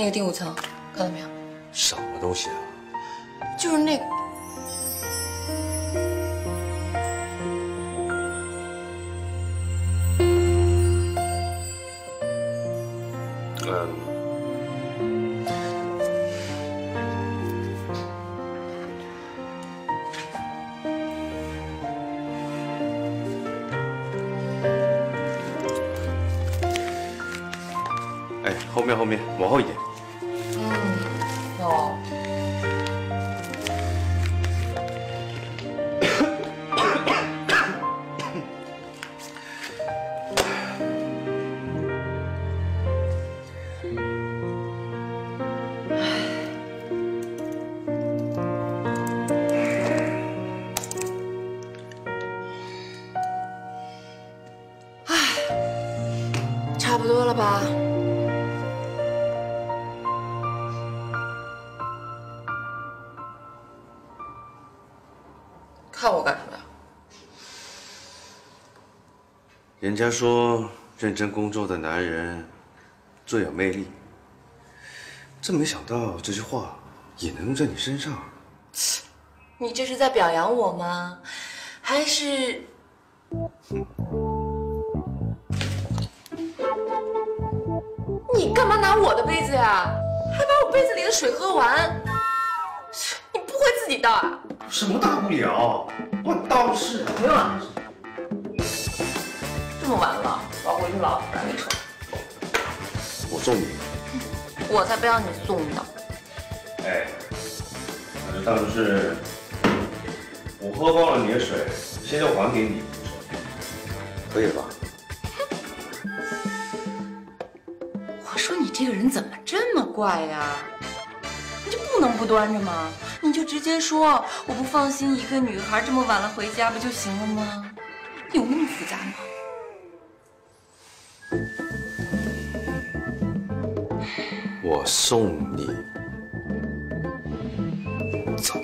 那个第五层，看到没有？什么东西啊？就是那个。嗯。哎，后面后面，往后一点。差不多了吧？看我干什么呀？人家说认真工作的男人最有魅力，真没想到这句话也能用在你身上。你这是在表扬我吗？还是？我的杯子呀？还把我杯子里的水喝完？你不会自己倒啊？什么大不了，我倒是不用了。这么晚了，我要回去了，不然你说。我送你。我才不要你送呢。哎，那就当是我喝光了你的水，现在还给你，可以了吧？我说你这个人怎么这么怪呀？你就不能不端着吗？你就直接说我不放心一个女孩这么晚了回家不就行了吗？有那么复杂吗？我送你。走。